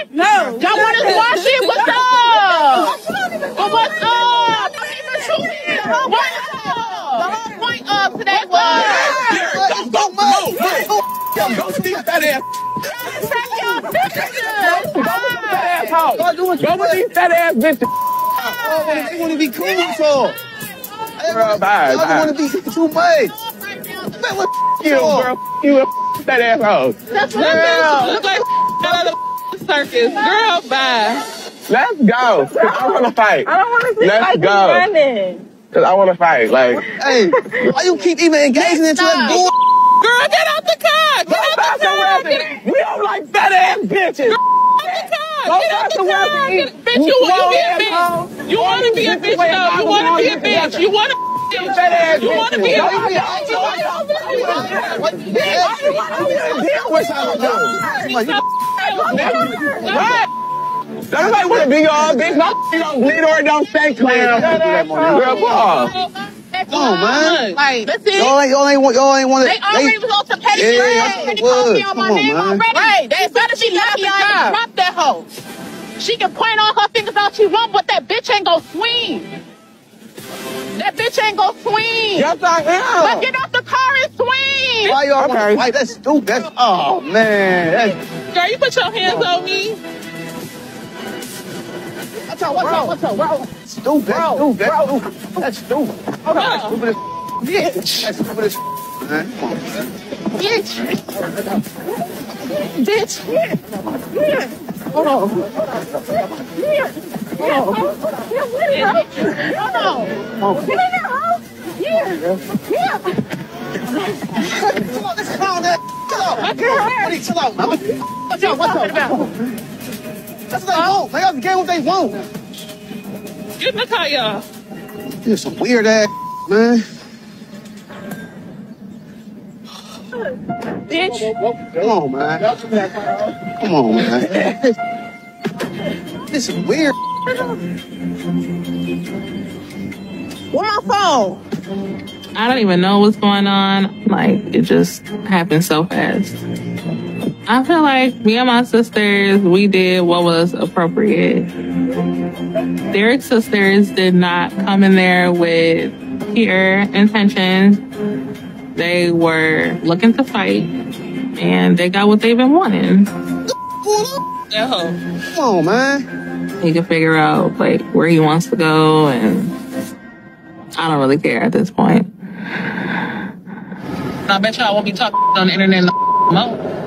it? No. Y'all want to watch it? What's up? But what's up? What's up? The whole point of today was. Don't go, move, move. Go see that ass. Check your pictures. That asshole. Go with these fat ass bitches. Oh, they want to be cool, so. Bro, bye, Y'all bye. want to be too much. Man, what You, bro. You a that asshole. That's what Yeah. I'm Look like out of the circus. Girl, bye. Let's go. 'Cause I want to fight. I don't want to see Let's like go. running. Cause I want to fight. Like, Hey, why you keep even engaging into that bull? Girl, get out the car. Get go out the car. Get We don't like fat ass bitches. out Go the car. Get back out to the car. weapon. Get- Bitch, you, you Slow be a bitch. You want to be a bitch, though. You want to be a bitch. You want to be Fat ass You want to be a bitches. Bitch. Deal with something. Like, you- What? Everybody want to be your own bitch. No, you don't bleed or don't stay clean. Girl, pause. Come on, man. Like, listen. Y'all ain't, y'all ain't, want- y'all ain't want to. They already was on some petty Yeah, shit. that's what They it called was. me on my Come on, name man. already. Right. They better she lucky I didn't drop that hoe. She can point all her fingers all she want, but that bitch ain't gonna swing. That bitch ain't gonna swing. Yes, I am. But am. get off the car and swing. Why y'all want to fight? That's stupid. That's, oh, man. That's, Girl, you put your hands on me. What's up? What's up? What's up? Bro. stupid. That's stupid. That's stupid. That's stupid. That's stupid as bitch. That's stupid as man. Come on. Bitch. Bitch. Hold on. Hold on. Get in there, hoe. Yeah. Yeah. Come on, calm down. Chill out. Buddy, chill out, man. What's up? What's up? That's what they want. They got game what they want. Get in the car, y'all. This some weird ass, man. Bitch. Come on, man. Come on, man. This is weird. Where my phone? I don't even know what's going on. Like, it just happened so fast. I feel like me and my sisters, we did what was appropriate. Derek's sisters did not come in there with pure intentions. They were looking to fight, and they got what they've been wanting. Come on, man. He can figure out like where he wants to go, and I don't really care at this point. I bet y'all won't be talking on the internet no more.